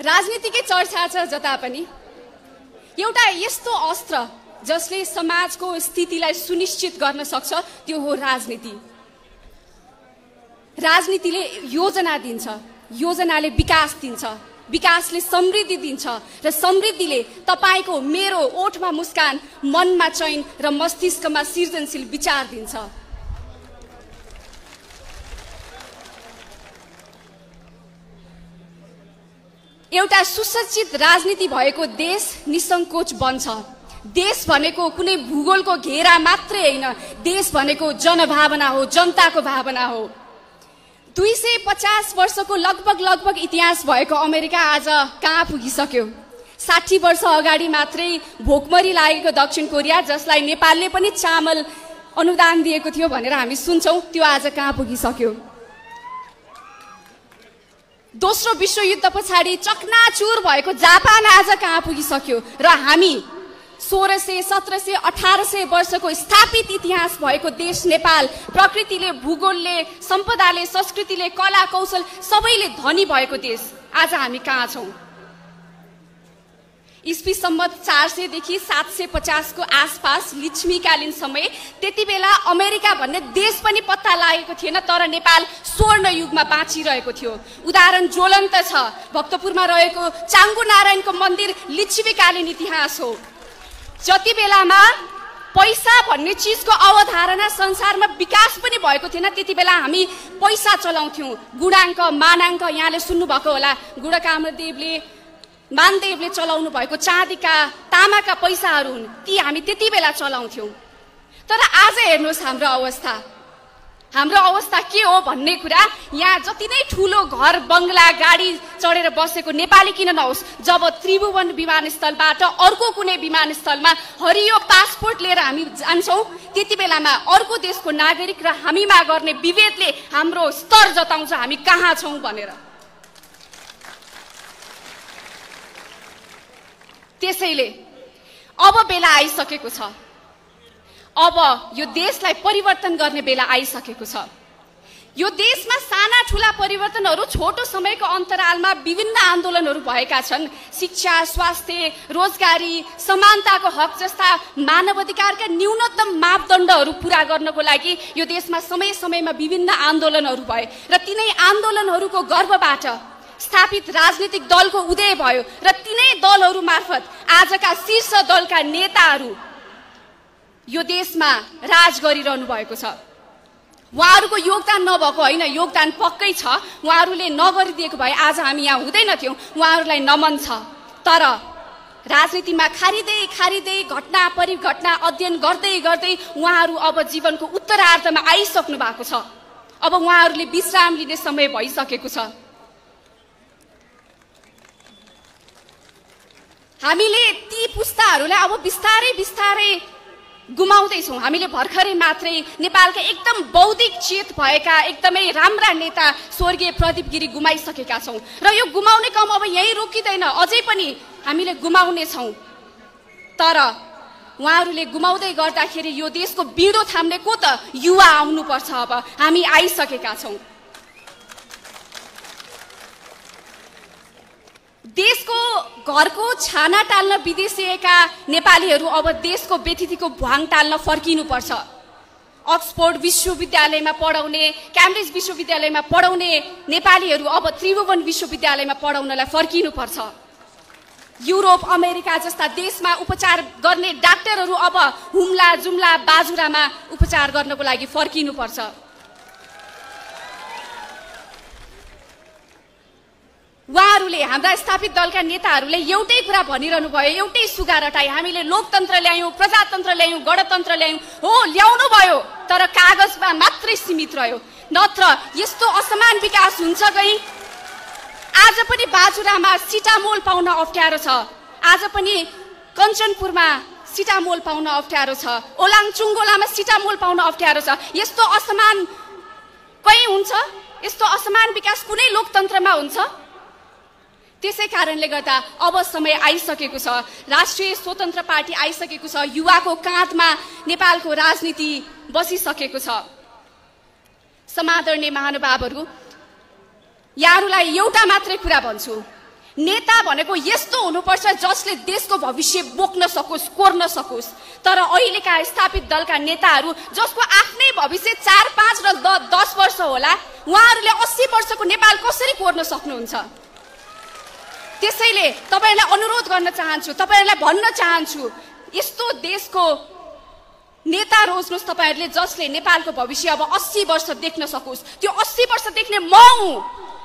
राजनीतिकै चर्चा छ जता पनि। एउटा यस्तो अस्त्र जसले समाजको स्थितिलाई सुनिश्चित गर्न सक्छ त्यो हो राजनीति। राजनीतिले योजना दिन्छ योजनाले विकास दिन्छ विकासले समृद्धि दिन्छ र समृद्धिले तपाईँको मेरो ओठमा मुस्कान मनमा चैन र मस्तिष्कमा सृजनशील विचार दिन्छ। एउटा सुसज्जित राजनीति भएको देश निसङ्कोच बन्छ। देश भनेको कुनै भूगोलको घेरा मात्रै होइन। देश भनेको जनभावना हो जनताको भावना हो। दुई सय पचास वर्षको लगभग लगभग इतिहास भएको अमेरिका आज कहाँ पुगिसक्यो? साठी वर्ष अगाडि मात्रै भोकमरी लागेको दक्षिण कोरिया जसलाई नेपालले पनि चामल अनुदान दिएको थियो भनेर हामी सुन्छौँ त्यो आज कहाँ पुगिसक्यो? दोस्रो विश्वयुद्ध पछाडि चकनाचुर भएको जापान आज कहाँ पुगिसक्यो? र हामी सोह्र सय सत्र सय अठार सय वर्षको स्थापित इतिहास भएको देश नेपाल प्रकृतिले भूगोलले सम्पदाले संस्कृतिले कला कौशल सबैले धनी भएको देश। आज हामी कहाँ छौँ? इस्वी सम्मत चार सयदेखि सात सय पचासको आसपास लिच्छमीकालीन समय। त्यति बेला अमेरिका भन्ने देश पनि पत्ता लागेको थिएन तर नेपाल स्वर्ण युगमा बाँचिरहेको थियो। उदाहरण ज्वलन्त छ। भक्तपुरमा रहेको चाङ्गु नारायणको मन्दिर लिच्छमीकालीन इतिहास हो। जति बेलामा पैसा भन्ने चिजको अवधारणा संसारमा विकास पनि भएको थिएन त्यति बेला हामी पैसा चलाउँथ्यौँ। गुणाङ्क मानाङ्क यहाँले सुन्नुभएको होला। गुडकामदेवले मानदेवले चलाउनु भएको चाँदीका तामाका पैसाहरू हुन् ती हामी त्यति बेला चलाउँथ्यौँ। तर आज हेर्नुहोस् हाम्रो अवस्था। हाम्रो अवस्था के हो भन्ने कुरा यहाँ जति नै ठुलो घर बङ्गला गाडी चढेर बसेको नेपाली किन नहोस् जब त्रिभुवन विमानस्थलबाट अर्को कुनै विमानस्थलमा हरियो पासपोर्ट लिएर हामी जान्छौँ त्यति बेलामा अर्को देशको नागरिक र हामीमा गर्ने विभेदले हाम्रो स्तर जताउँछ हामी कहाँ छौँ भनेर। त्यसैले अब बेला आइसकेको छ। अब यो देशलाई परिवर्तन गर्ने बेला आइसकेको छ। यो देशमा साना ठुला परिवर्तनहरू छोटो समयको अन्तरालमा विभिन्न आन्दोलनहरू भएका छन्। शिक्षा स्वास्थ्य रोजगारी समानताको हक जस्ता मानवाधिकारका न्यूनतम मापदण्डहरू पुरा गर्नको लागि यो देशमा समय समयमा विभिन्न आन्दोलनहरू भए र तिनै आन्दोलनहरूको गर्वबाट स्थापित राजनीतिक दलको उदय भयो र तिनै दलहरू मार्फत आजका शीर्ष दलका नेताहरू यो देशमा राज गरिरहनु भएको छ। उहाँहरूको योगदान नभएको होइन योगदान पक्कै छ। उहाँहरूले नगरिदिएको भए आज हामी यहाँ हुँदैनथ्यौँ उहाँहरूलाई नमन छ। तर राजनीतिमा खारिँदै खारिँदै घटना परिघटना अध्ययन गर्दै गर्दै उहाँहरू अब जीवनको उत्तरार्धमा आइसक्नु भएको छ। अब उहाँहरूले विश्राम लिने समय भइसकेको छ। हामीले ती पुस्ताहरूलाई अब बिस्तारै बिस्तारै गुमाउँदैछौँ। हामीले भर्खरै मात्रै नेपालका एकदम बौद्धिक चेत भएका एकदमै राम्रा नेता स्वर्गीय प्रदीप गिरी गुमाइसकेका छौँ। र यो गुमाउने काम अब यहीँ रोकिँदैन अझै पनि हामीले गुमाउनेछौँ तर उहाँहरूले गुमाउँदै गर्दाखेरि यो देशको बिँडो थाम्ने को त युवा आउनुपर्छ अब। हामी आइसकेका छौँ। देशको घरको छाना टाल्न विदेशिएका नेपालीहरू अब देशको व्यतिथिको भुवाङ टाल्न फर्किनुपर्छ। अक्सफोर्ड विश्वविद्यालयमा पढाउने क्याम्ब्रिज विश्वविद्यालयमा पढाउने नेपालीहरू अब त्रिभुवन विश्वविद्यालयमा पढाउनलाई फर्किनुपर्छ। युरोप अमेरिका जस्ता देशमा उपचार गर्ने डाक्टरहरू अब हुम्ला जुम्ला बाजुरामा उपचार गर्नको लागि फर्किनुपर्छ। उहाँहरूले हाम्रा स्थापित दलका नेताहरूले एउटै कुरा भनिरहनु भयो एउटै सुगा रटाए हामीले लोकतन्त्र ल्यायौँ प्रजातन्त्र ल्यायौँ गणतन्त्र ल्यायौँ। हो ल्याउनु भयो तर कागजमा मात्रै सीमित रह्यो। नत्र यस्तो असमान विकास हुन्छ गई आज पनि बाजुरामा सिटामोल पाउन अप्ठ्यारो छ। आज पनि कञ्चनपुरमा सिटामोल पाउन अप्ठ्यारो छ। ओलाङ चुङ्गोलामा सिटामोल पाउन अप्ठ्यारो छ। यस्तो असमान कहीँ हुन्छ? यस्तो असमान विकास कुनै लोकतन्त्रमा हुन्छ? त्यसै कारणले गर्दा अब समय आइसकेको छ। राष्ट्रिय स्वतन्त्र पार्टी आइसकेको छ। युवाको काँधमा नेपालको राजनीति बसिसकेको छ। समादरणीय महानुभावहरू यहाँहरूलाई एउटा मात्रै कुरा भन्छु। नेता भनेको यस्तो हुनुपर्छ जसले देशको भविष्य बोक्न सकोस् कोर्न सकोस्। तर अहिलेका स्थापित दलका नेताहरू जसको आफ्नै भविष्य चार पाँच र दस वर्ष होला उहाँहरूले अस्सी वर्षको नेपाल कसरी कोर्न सक्नुहुन्छ? त्यसैले तपाईँहरूलाई अनुरोध गर्न चाहन्छु तपाईँहरूलाई भन्न चाहन्छु यस्तो देशको नेता रोज्नुहोस् तपाईँहरूले जसले नेपालको भविष्य अब अस्सी वर्ष देख्न सकोस्। त्यो अस्सी वर्ष देख्ने म हुँ।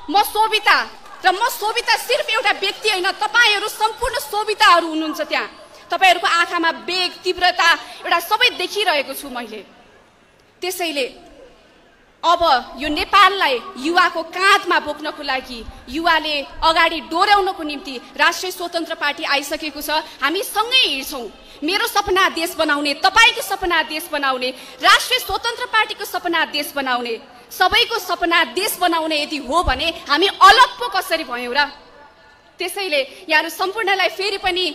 म सोभिता र म सोभिता सिर्फ एउटा व्यक्ति होइन तपाईँहरू सम्पूर्ण सोभिताहरू हुनुहुन्छ त्यहाँ। तपाईँहरूको आँखामा वेग तीव्रता एउटा सबै देखिरहेको छु मैले। त्यसैले अब यो नेपाललाई युवाको काँधमा बोक्नको लागि युवाले अगाडि डोर्याउनको निम्ति राष्ट्रिय स्वतन्त्र पार्टी आइसकेको छ। हामी सँगै हिँड्छौँ। मेरो सपना देश बनाउने तपाईँको सपना देश बनाउने राष्ट्रिय स्वतन्त्र पार्टीको सपना देश बनाउने सबैको सपना देश बनाउने यदि हो भने हामी अलग पो कसरी भयौँ र? त्यसैले यहाँहरू सम्पूर्णलाई फेरि पनि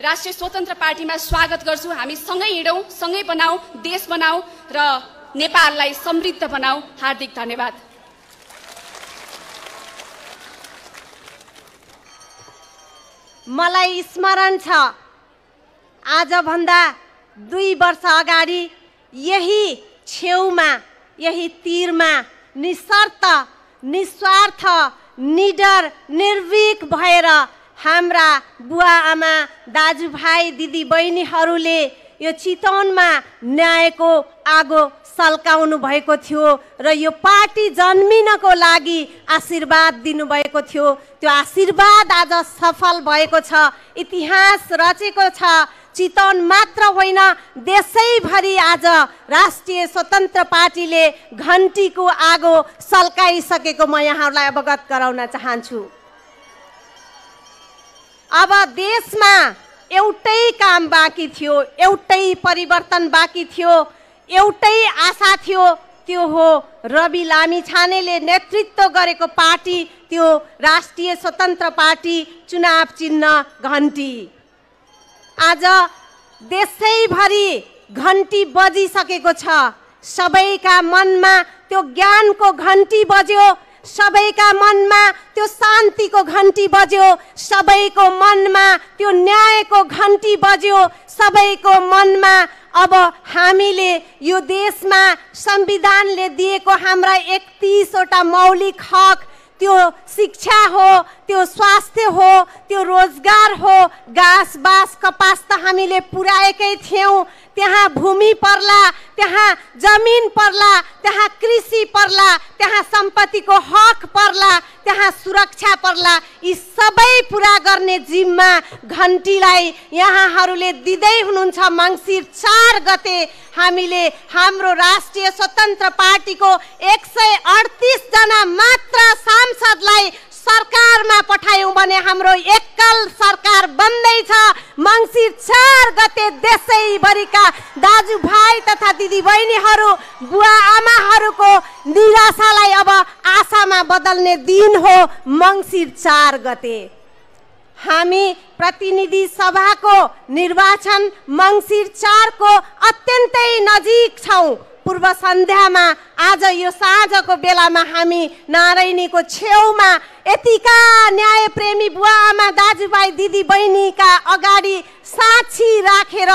राष्ट्रिय स्वतन्त्र पार्टीमा स्वागत गर्छु। हामी सँगै हिँडौँ सँगै बनाऊ देश बनाऊ र नेपाललाई समृद्ध बनाऊ। हार्दिक धन्यवाद। मलाई स्मरण छ आजभन्दा दुई वर्ष अगाडि यही छेउमा यही तिरमा निशर्त निस्वार्थ निडर निर्विक भएर हाम्रा बुवा आमा दाजुभाइ दिदी बहिनीहरूले यो चितवनमा न्यायको आगो सल्काउनु भएको थियो र यो पार्टी जन्मिनको लागि आशीर्वाद दिनुभएको थियो। त्यो आशीर्वाद आज सफल भएको छ इतिहास रचेको छ। चितवन मात्र होइन देशैभरि आज राष्ट्रिय स्वतन्त्र पार्टीले घन्टीको आगो सल्काइसकेको म यहाँहरूलाई अवगत गराउन चाहन्छु। अब देशमा एउटै काम बाँकी थियो एउटै परिवर्तन बाँकी थियो एउटै आशा थियो त्यो हो रवि लामी छानेले नेतृत्व गरेको पार्टी त्यो राष्ट्रिय स्वतन्त्र पार्टी चुनाव चिन्ह घन्टी। आज देशैभरि घन्टी बजिसकेको छ। सबैका मनमा त्यो ज्ञानको घन्टी बज्यो। सबैका मनमा त्यो शान्तिको घन्टी बज्यो सबैको मनमा त्यो न्यायको घन्टी बज्यो सबैको मनमा अब हामीले यो देशमा संविधानले दिएको हाम्रा एकतिसवटा मौलिक हक त्यो शिक्षा हो त्यो स्वास्थ्य हो त्यो रोजगार हो घाँस बाँस कपास त हामीले पुर्याएकै थियौँ। त्यहाँ भूमि पर्ला त्यहाँ जमिन पर्ला त्यहाँ कृषि पर्ला त्यहाँ सम्पत्तिको हक पर्ला त्यहाँ सुरक्षा पर्ला यी सबै पुरा गर्ने जिम्मा घन्टीलाई यहाँहरूले दिँदै हुनुहुन्छ मङ्सिर चार गते। हामीले हाम्रो राष्ट्रिय स्वतन्त्र पार्टीको एक सय अडतिसजना मात्र सांसदलाई सरकारमा पठायौँ भने हाम्रो एकल सरकार बन्दैछ। मङ्सिर चार गते देशैभरिका दाजुभाइ तथा दिदीबहिनीहरू बुवा आमाहरूको निराशालाई अब आशामा बदल्ने दिन हो मङ्सिर चार गते। हामी प्रतिनिधि सभाको निर्वाचन मङ्सिर चारको अत्यन्तै नजिक छौँ। पूर्व सन्ध्यामा आज यो साँझको बेलामा हामी नारायणीको छेउमा यतिका न्यायप्रेमी बुवा आमा दाजुभाइ दिदी बहिनीका अगाडि साक्षी राखेर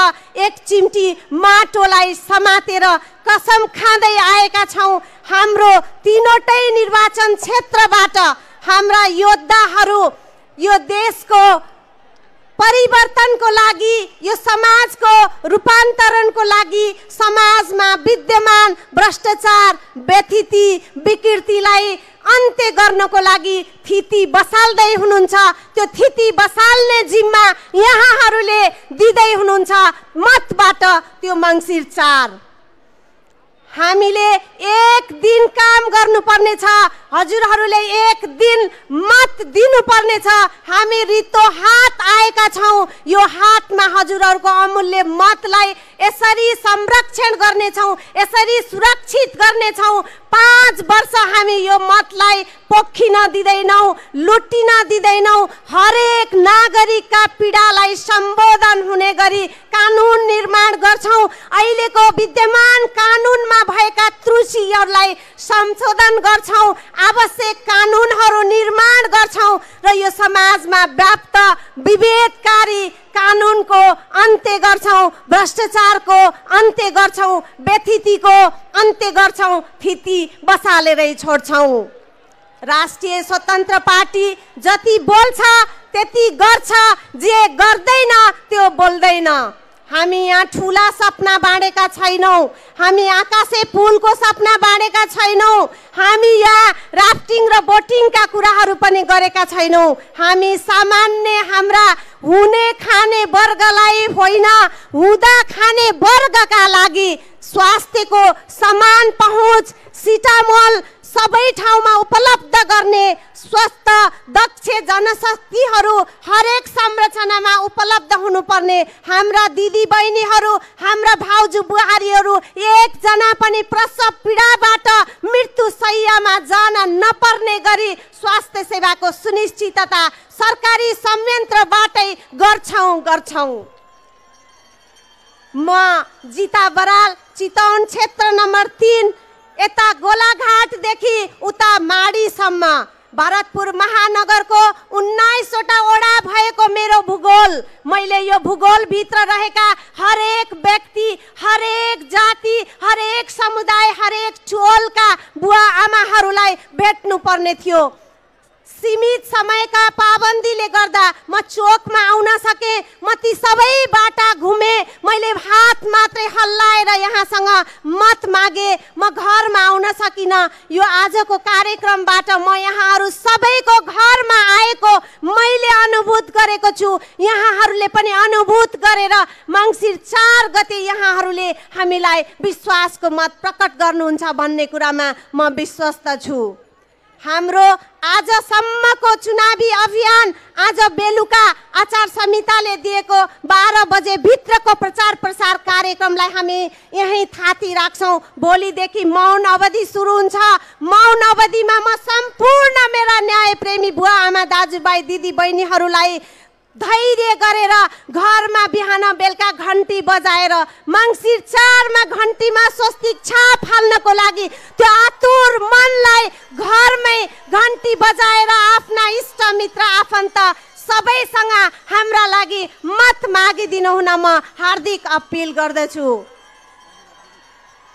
एक चिम्टी माटोलाई समातेर कसम खाँदै आएका छौँ। हाम्रो तिनवटै निर्वाचन क्षेत्रबाट हाम्रा योद्धाहरू यो देशको परिवर्तनको लागि यो समाजको रूपान्तरणको लागि समाजमा विद्यमान भ्रष्टाचार व्यथिति विकृतिलाई अन्त्य गर्नको लागि थिति बसाल्दै हुनुहुन्छ। त्यो थिति बसाल्ने जिम्मा यहाँहरूले दिँदै हुनुहुन्छ। मतबाट त्यो मङ्सिर चार। हामीले एक दिन काम गर्नुपर्ने छ हजुरहरूले एक दिन मत दिनुपर्ने छ हामी रित्तो हात आएका छौँ। यो हातमा हजुरहरूको अमूल्य मतलाई यसरी संरक्षण गर्नेछौँ यसरी सुरक्षित गर्नेछौँ। पाँच वर्ष हामी यो मतलाई पोखिन दिँदैनौँ लुटिन दिँदैनौँ। हरेक नागरिकका पीडालाई सम्बोधन हुने गरी कानुन निर्माण गर्छौँ। अहिलेको विद्यमान कानुनमा भएका त्रुटिहरूलाई संशोधन गर्छौँ आवश्यक कानुनहरू निर्माण गर्छौँ र यो समाजमा व्याप्त विभेदकारी कानुनको अन्त्य गर्छौँ भ्रष्टाचारको अन्त्य गर्छौँ व्यथितिको अन्त्य गर्छौँ थिति बसालेरै छोड्छौँ। राष्ट्रिय स्वतन्त्र पार्टी जति बोल्छ त्यति गर्छ जे गर्दैन त्यो बोल्दैन। हामी यहाँ ठुला सपना बाँडेका छैनौँ। हामी आकाशे पुलको सपना बाँडेका छैनौँ। हामी यहाँ राफ्टिङ र बोटिङका कुराहरू पनि गरेका छैनौँ। हामी सामान्य हाम्रा हुने खाने वर्गलाई होइन हुँदा खाने वर्गका लागि स्वास्थ्यको समान पहुँच सिटामोल सबै ठाउँमा उपलब्ध गर्ने स्वस्थ दक्ष जनशक्तिहरू हरेक संरचनामा उपलब्ध हुनुपर्ने। हाम्रा दिदी बहिनीहरू हाम्रा भाउजू बुहारीहरू एकजना पनि प्रसव पीडाबाट मृत्यु शैयामा जान नपर्ने गरी स्वास्थ्य सेवाको सुनिश्चितता सरकारी संयन्त्रबाटै गर्छौँ गर्छौँ। म जिता बराल चितवन क्षेत्र नम्बर तिन यता गोलाघाटदेखि उता माडीसम्म। भरतपुर महानगरको उन्नाइसवटा वडा भएको मेरो भूगोल। मैले यो भूगोलभित्र रहेका हरेक व्यक्ति हरेक जाति हरेक समुदाय हरेक टोलका बुवा आमाहरूलाई भेट्नु पर्ने थियो। सीमित समयका पाबन्दीले गर्दा म चोकमा आउन सकेँ म ती सबै बाटा घुमेँ मैले हात मात्रै हल्लाएर यहाँसँग मत मागे म घरमा आउन सकिनँ। यो आजको कार्यक्रमबाट म यहाँहरू सबैको घरमा आएको मैले अनुभूत गरेको छु। यहाँहरूले पनि अनुभूत गरेर मङ्सिर चार गते यहाँहरूले हामीलाई विश्वासको मत प्रकट गर्नुहुन्छ भन्ने कुरामा म विश्वस्त छु। हाम्रो आजसम्मको चुनावी अभियान आज बेलुका आचार संहिताले दिएको बाह्र बजे भित्रको प्रचार प्रसार कार्यक्रमलाई हामी यहीँ थाती राख्छौँ। भोलिदेखि मौन अवधि सुरु हुन्छ। मौन अवधिमा म सम्पूर्ण मेरा न्यायप्रेमी बुवा आमा दाजुभाइ दिदी बहिनीहरूलाई धैर्य गरेर घरमा बिहान बेलुका घन्टी बजाएर मङ्सिर चारमा घन्टीमा स्वस्तिक छाप फाल्नको लागि त्यो आतुर मनलाई घरमै घन्टी बजाएर आफ्ना इष्टमित्र आफन्त सबैसँग हाम्रा लागि मत मागिदिनु हुन म हार्दिक अपिल गर्दछु।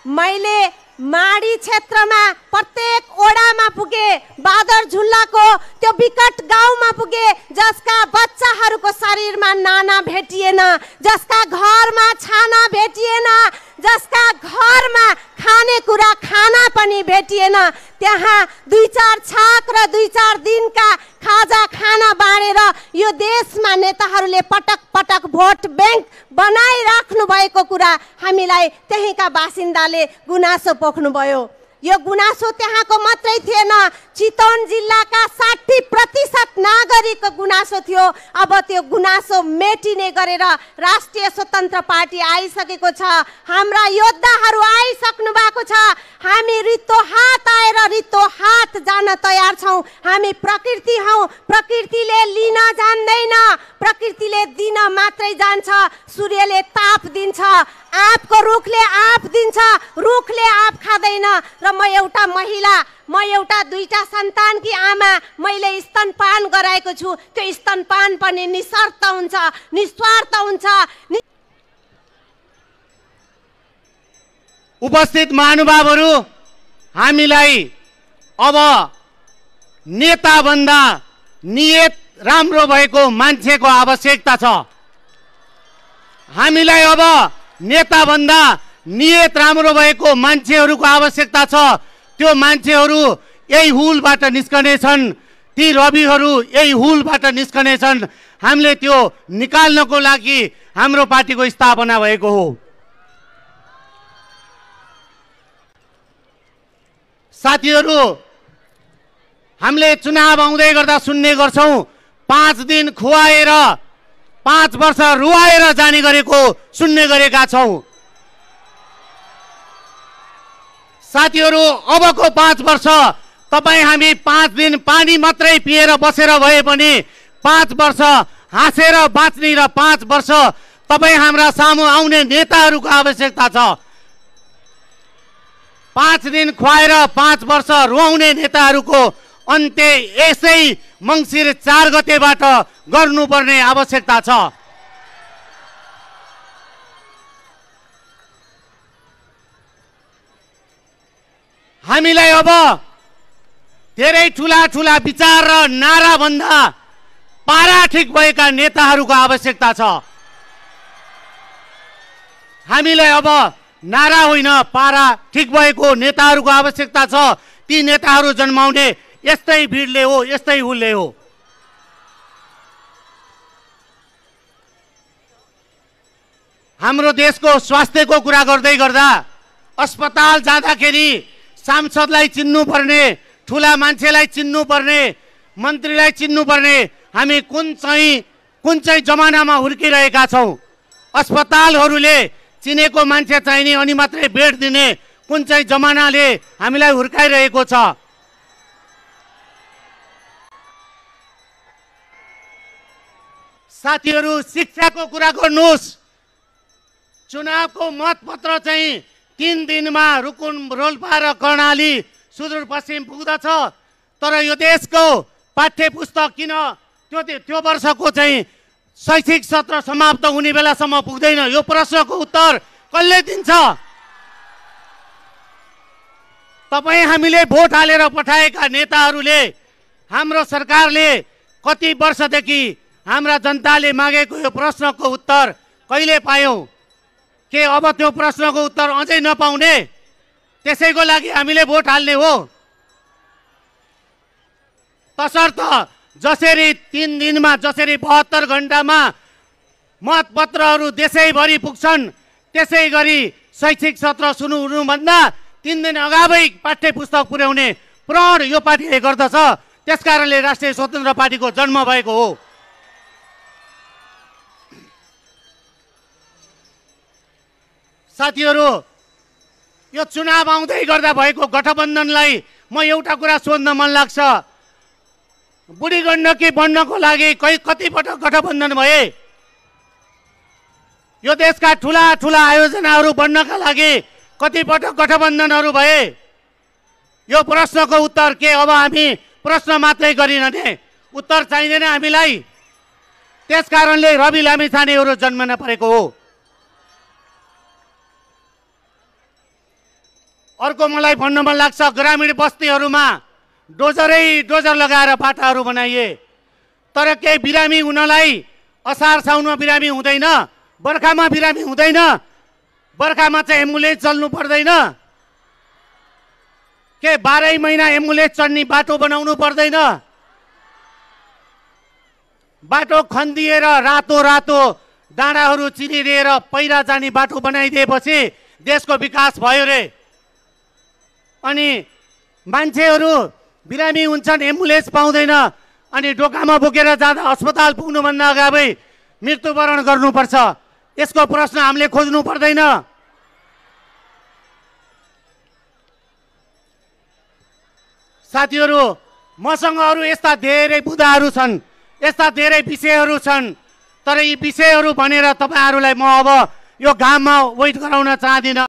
मैले माडी क्षेत्रमा प्रत्येक ओडामा पुगे बादर झुल्लाको त्यो विकट गाउँमा पुगे जसका बच्चाहरूको शरीरमा नाना भेटिएन जसका घरमा छाना भेटिएन जसका घरमा खानेकुरा खाना पनि भेटिएन त्यहाँ दुई चार छाक र दुई चार दिनका खाजा खाना बाँडेर यो देशमा नेताहरूले पटक पटक भोट ब्याङ्क बनाइराख्नु भएको कुरा हामीलाई त्यहीँका बासिन्दाले गुनासो पोख्नुभयो। यो गुनासो त्यहाँको मात्रै थिएन। चितवन जिल्लाका साठी प्रतिशत नागरिकको गुनासो थियो। अब त्यो गुनासो मेटिने गरेर राष्ट्रिय स्वतन्त्र पार्टी आइसकेको छ। हाम्रा योद्धाहरू आइसक्नु भएको छ। हामी रित्तो हात आएर रित्तो हात जान तयार छौँ। हामी प्रकृति हौ। प्रकृतिले लिन जान्दैन। प्रकृतिले दिन मात्रै जान्छ। सूर्यले ताप दिन्छ। आँपको रुखले आँप दिन्छ। रुखले आँप खाँदैन। र म एउटा महिला म एउटा दुईटा सन्तानकी आमा मैले स्तनपान गराएको छु। त्यो स्तनपान पनि निशर्त हुन्छ निस्वार्थ हुन्छ। उपस्थित महानुभावहरू हामीलाई अब नेताभन्दा नियत राम्रो भएको मान्छेको आवश्यकता छ। हामीलाई अब नेताभन्दा नियत राम्रो भएको मान्छेहरूको आवश्यकता छ। त्यो मान्छेहरू यही हुलबाट निस्कनेछन्। ती रविहरू यही हुलबाट निस्कनेछन्। हामीले त्यो निकाल्नको लागि हाम्रो पार्टीको स्थापना भएको हो। साथीहरू हामीले चुनाव आउँदै गर्दा सुन्ने गर्छौँ पाँच दिन खुवाएर पाँच वर्ष रुवाएर जाने गरेको सुन्ने गरेका छौँ। साथीहरू अबको पाँच वर्ष तपाईँ हामी पाँच दिन पानी मात्रै पिएर बसेर भए पनि पाँच वर्ष हाँसेर बाँच्ने र पाँच वर्ष तपाईँ हाम्रा सामु आउने नेताहरूको आवश्यकता छ। पाँच दिन खुवाएर पाँच वर्ष रुवाउने नेताहरूको अन्त्य यसै मङ्सिर चार गतेबाट गर्नुपर्ने आवश्यकता छ। हामीलाई अब धेरै ठुला ठुला विचार र नाराभन्दा पारा ठिक भएका नेताहरूको आवश्यकता छ। हामीलाई अब नारा होइन पारा ठिक भएको नेताहरूको आवश्यकता छ। ती नेताहरू जन्माउने यस्तै भिडले हो यस्तै हुलले हो। हाम्रो देशको स्वास्थ्यको कुरा गर्दै गर्दा अस्पताल जाँदाखेरि सांसदलाई चिन्नुपर्ने ठुला मान्छेलाई चिन्नुपर्ने मन्त्रीलाई चिन्नुपर्ने हामी कुन चाहिँ कुन चाहिँ जमानामा हुर्किरहेका छौँ? अस्पतालहरूले चिनेको मान्छे चाहिने अनि मात्रै बेड दिने कुन चाहिँ जमानाले हामीलाई हुर्काइरहेको छ? साथीहरू शिक्षाको कुरा गर्नुहोस्। चुनावको मतपत्र चाहिँ तिन दिनमा रुकुन रोल्पा र कर्णाली सुदूरपश्चिम पुग्दछ तर यो देशको पाठ्य पुस्तक किन त्यो त्यो वर्षको चाहिँ शैक्षिक सत्र समाप्त हुने बेलासम्म पुग्दैन। यो प्रश्नको उत्तर कसले दिन्छ? तपाईँ हामीले भोट हालेर पठाएका नेताहरूले हाम्रो सरकारले कति वर्षदेखि हाम्रा जनताले मागेको यो प्रश्नको उत्तर कहिले पायौँ? के अब त्यो प्रश्नको उत्तर अझै नपाउने? त्यसैको लागि हामीले भोट हाल्ने हो। तसर्थ जसरी तिन दिनमा जसरी बहत्तर घन्टामा मतपत्रहरू देशैभरि पुग्छन् त्यसै गरी शैक्षिक सत्र सुरु हुनुभन्दा तिन दिन अगावै पाठ्य पुस्तक पुर्याउने प्रण यो पार्टीले गर्दछ त्यसकारणले राष्ट्रिय स्वतन्त्र पार्टीको जन्म भएको हो। साथीहरू यो चुनाव आउँदै गर्दा भएको गठबन्धनलाई म एउटा कुरा सोध्न मन लाग्छ। बुढी गण्डकी बन्नको लागि कै कतिपटक गठबन्धन भए? यो देशका ठुला ठुला आयोजनाहरू बन्नका लागि कतिपटक गठबन्धनहरू भए? यो प्रश्नको उत्तर के? अब हामी प्रश्न मात्रै गरिरहने उत्तर चाहिँदैन हामीलाई। त्यस कारणले रवि लामिछानेहरू जन्मन परेको हो। अर्को मलाई भन्न मन लाग्छ ग्रामीण बस्तीहरूमा डोजरै डोजर लगाएर बाटाहरू बनाइए। तर केही बिरामी हुनलाई असार साउनमा बिरामी हुँदैन बर्खामा बिरामी हुँदैन बर्खामा चाहिँ एम्बुलेन्स चल्नु पर्दैन। के बाह्रै महिना एम्बुलेन्स चढ्ने बाटो बनाउनु पर्दैन? बाटो खनिदिएर रातो रातो डाँडाहरू चिनिदिएर पहिरा जाने बाटो बनाइदिएपछि देशको विकास भयो रे। अनि मान्छेहरू बिरामी हुन्छन् एम्बुलेन्स पाउँदैन। अनि डोकामा बोकेर जाँदा अस्पताल पुग्नुभन्दा अगावै मृत्युवरण गर्नुपर्छ। यसको प्रश्न हामीले खोज्नु पर्दैन। साथीहरू मसँग अरू यस्ता धेरै बुदाहरू छन् यस्ता धेरै विषयहरू छन् तर यी विषयहरू भनेर तपाईँहरूलाई म अब यो घाममा वेट गराउन चाहदिनँ।